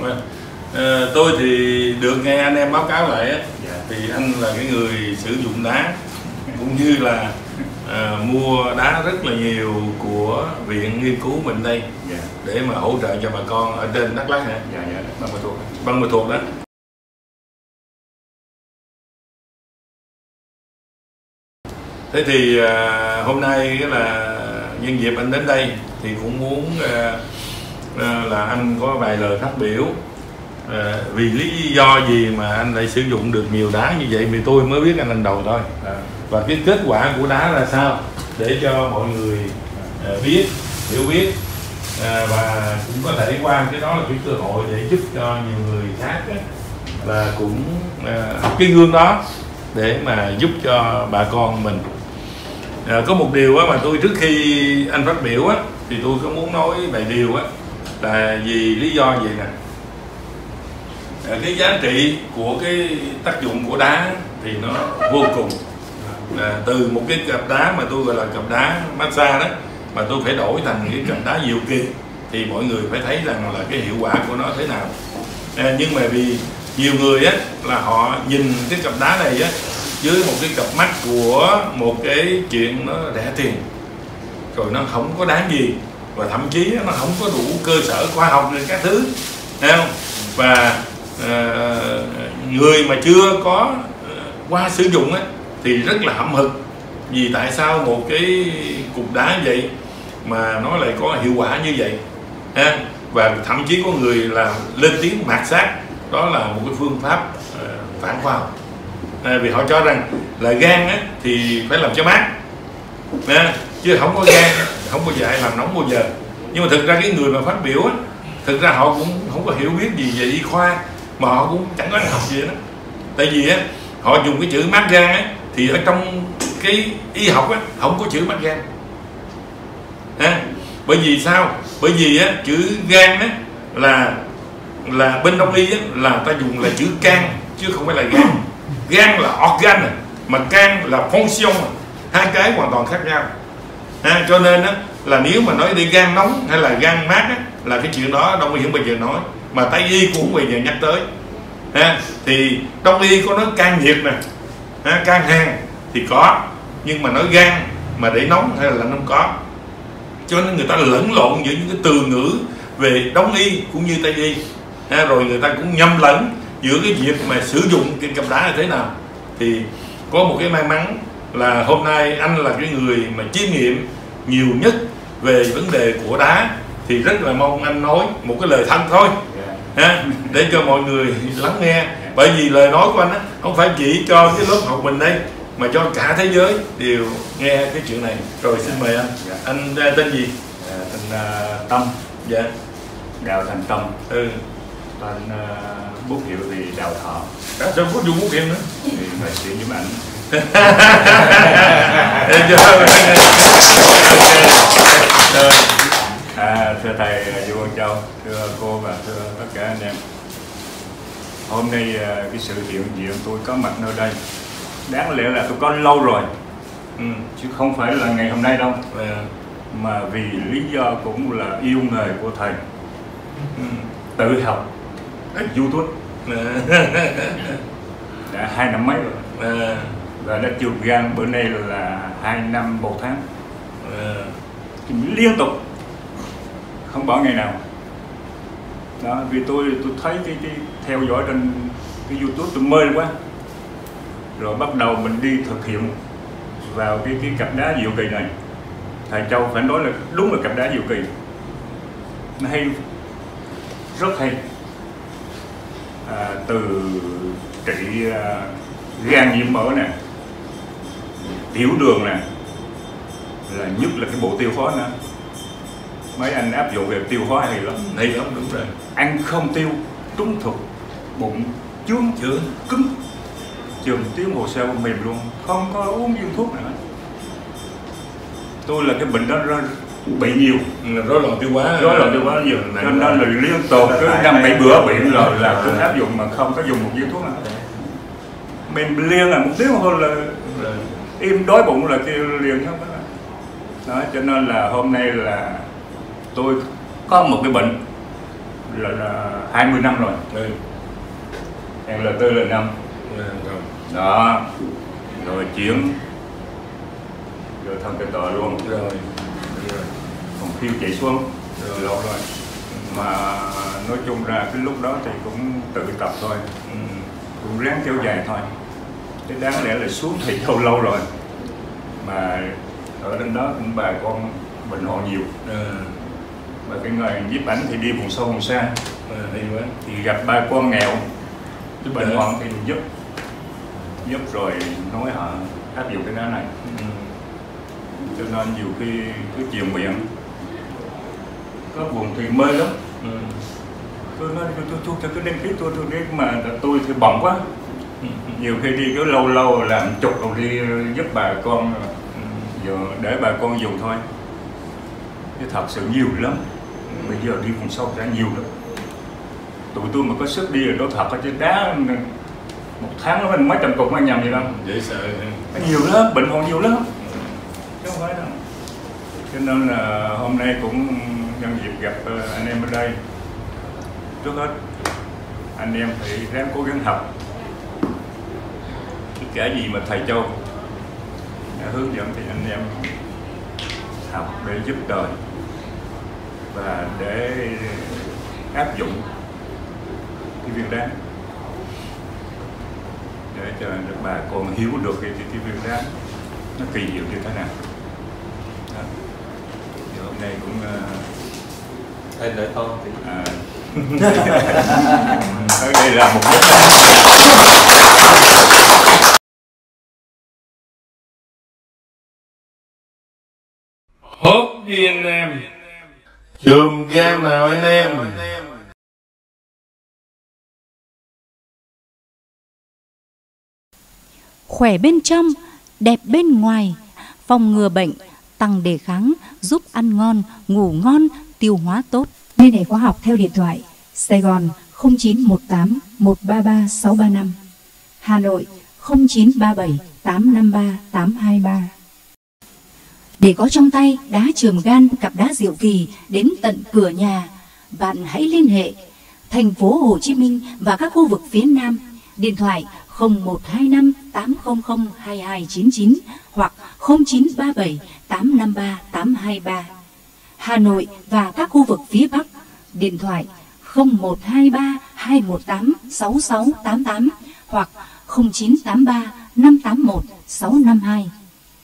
Vâng. Ờ, tôi thì được nghe anh em báo cáo lại dạ thì anh là cái người sử dụng đá cũng như là ờ, mua đá rất là nhiều của viện nghiên cứu mình đây dạ để mà hỗ trợ cho bà con ở trên Đắk Lắk hả? dạ dạ bằng thuộc Băng Mật thuộc đó. Thế thì à, hôm nay là nhân dịp anh đến đây thì cũng muốn à, à, là anh có vài lời phát biểu. À, vì lý do gì mà anh lại sử dụng được nhiều đá như vậy? Thì tôi mới biết anh lần đầu thôi. À, và cái kết quả của đá là sao? Để cho mọi người à, biết hiểu biết. À, và cũng có thể qua cái đó là cái cơ hội để giúp cho nhiều người khác á, là cũng à, cái gương đó để mà giúp cho bà con mình. À, có một điều á mà tôi trước khi anh phát biểu á thì tôi có muốn nói vài điều á là vì lý do gì nè. Ờ, cái giá trị của cái tác dụng của đá thì nó vô cùng. À, từ một cái cặp đá mà tôi gọi là cặp đá massage đó mà tôi phải đổi thành cái cặp đá diệu kỳ thì mọi người phải thấy rằng là cái hiệu quả của nó thế nào. À, nhưng mà vì nhiều người á là họ nhìn cái cặp đá này á dưới một cái cặp mắt của một cái chuyện nó rẻ tiền rồi nó không có đáng gì và thậm chí nó không có đủ cơ sở khoa học nên các thứ thấy không? Và uh, người mà chưa có ờ, qua sử dụng ấy, thì rất là hậm hực. Vì tại sao một cái cục đá vậy mà nó lại có hiệu quả như vậy ha? Và thậm chí có người là lên tiếng mạt sát đó là một cái phương pháp uh, phản khoa học. À, vì họ cho rằng là gan á, thì phải làm cho mát Nha, chứ không có gan không bao giờ ai làm nóng bao giờ. Nhưng mà thực ra cái người mà phát biểu á thực ra họ cũng không có hiểu biết gì về y khoa mà họ cũng chẳng có học gì đó tại vì á họ dùng cái chữ mát gan á thì ở trong cái y học á không có chữ mát gan. Ha bởi vì sao? Bởi vì á chữ gan á là là bên đông y á, là ta dùng là chữ can chứ không phải là gan. Gan là organ à, mà can là function à. hai cái hoàn toàn khác nhau ha, cho nên á, là nếu mà nói đi gan nóng hay là gan mát á, là cái chuyện đó đông y không bao giờ nói mà tây y cũng không bao giờ nhắc tới. Ha, thì đông y có nói can nhiệt nè ha, can hàn thì có nhưng mà nói gan mà để nóng hay là lạnh không có. Cho nên người ta lẫn lộn giữa những cái từ ngữ về đông y cũng như tây y. Ha, rồi người ta cũng nhầm lẫn giữa cái việc mà sử dụng cái cặp đá là thế nào. Thì có một cái may mắn là hôm nay anh là cái người mà chiêm nghiệm nhiều nhất về vấn đề của đá thì rất là mong anh nói một cái lời thân thôi. Dạ. Ha để cho mọi người lắng nghe. Bởi vì lời nói của anh á không phải chỉ cho cái lớp học mình đây mà cho cả thế giới đều nghe cái chuyện này. Rồi xin mời anh. Dạ. anh ra tên gì? À, tên à, tâm. Dạ. Đào thành tâm. Ừ. Tên à, bút hiệu thì đào thọ. Đã sao có dùng bút hiệu nữa? Thì nghệ sĩ nhiễm ảnh. À, thưa thầy Vũ Quang Châu thưa cô và thưa tất cả anh em. Hôm nay à, cái sự hiện diện tôi có mặt nơi đây. Đáng lẽ là tôi có lâu rồi. Ừ. chứ không phải là ngày hôm nay đâu. Mà vì lý do cũng là yêu nghề của thầy. Ừ. tự học youtube. Đã hai năm mấy rồi và đã chụp gan bữa nay là hai năm một tháng. Dạ. liên tục. Không bỏ ngày nào. Đó vì tôi tôi thấy cái, cái theo dõi trên cái youtube tôi mê quá. Rồi bắt đầu mình đi thực hiện vào cái cái cặp đá diệu kỳ này. Thầy châu phải nói là đúng là cặp đá diệu kỳ. Nó hay rất hay. À, từ trị à, gan nhiễm mỡ nè tiểu đường nè là nhất là cái bộ tiêu hóa nữa. Mấy anh áp dụng về tiêu hóa hay lắm. Hay lắm đúng rồi. Ăn không tiêu trúng thực bụng chướng chưa cứng. Chừng tiếng hồ sơ mềm luôn không có uống viên thuốc nữa. Tôi là cái bệnh đó ra- bị nhiều. Rối loạn tiêu hóa. Rối loạn tiêu hóa nhiều nên là liên tục cứ năm bảy bữa bị rồi là cứ áp dụng mà không có dùng một viên thuốc nào. Mềm liền là một tiếng thôi là. Im đói bụng là kêu liền không đó. đó cho nên là hôm nay là tôi có một cái bệnh là, là 20 năm rồi. Ừ. LT là năm. Ừ, đó. Rồi chuyển rồi thân cái tờ luôn. Rồi. Rồi. Còn phiêu chạy xuống. Rồi. lâu rồi. Mà nói chung ra cái lúc đó thì cũng tự tập thôi. Ừ. cũng ráng kéo dài thôi cái đáng lẽ là xuống thì lâu lâu rồi. Mà ở trên đó cũng bà con bệnh hoạn nhiều. Ừ. và cái người nhiếp ảnh thì đi vùng sâu vùng xa. Ừ, hay quá. Thì gặp ba con nghèo. Giúp bệnh hoạn thì mình giúp. Giúp rồi nói họ áp dụng cái đó này. Ừ. cho nên nhiều khi cứ chiều miệng. Có buồn thì mê lắm. Ừ. tôi nói tôi tôi, tôi, tôi cứ đăng ký tôi tôi đấy mà tôi thì bận quá. Ừ. nhiều khi đi cứ lâu lâu làm chục rồi đi giúp bà con Ừ. để bà con dùng thôi. Chứ thật sự nhiều lắm. Bây giờ đi vùng sâu ra nhiều lắm. Tụi tôi mà có sức đi rồi đâu thật chứ đá một tháng nó mấy trăm cục mấy nhầm gì đâu. Dễ sợ nó nhiều lắm bệnh hoạn nhiều lắm. Chứ không phải đâu. Cho nên là hôm nay cũng nhân dịp gặp ờ, anh em ở đây. Trước hết anh em phải ráng cố gắng học cả gì mà thầy châu? Đã hướng dẫn thì anh em học để giúp đời và để áp dụng cái việc đáng để cho được bà con hiểu được cái, cái, cái việc đáng nó kỳ diệu như thế nào. Đó. Thì hôm nay cũng ờ, Em đợi con thì à, ở đây là một nước anh em. Chùm gan nào anh em? Khỏe bên trong, đẹp bên ngoài, phòng ngừa bệnh, tăng đề kháng, giúp ăn ngon, ngủ ngon, tiêu hóa tốt. Liên hệ khóa học theo điện thoại Sài Gòn 0918 133 635 Hà Nội 0937 853 823 để có trong tay đá trường gan cặp đá diệu kỳ đến tận cửa nhà, bạn hãy liên hệ thành phố Hồ Chí Minh và các khu vực phía Nam. Điện thoại 0125 800 2299 hoặc 0937 853 823. Hà Nội và các khu vực phía Bắc. Điện thoại 0123 218 6688 hoặc 0983 581 652.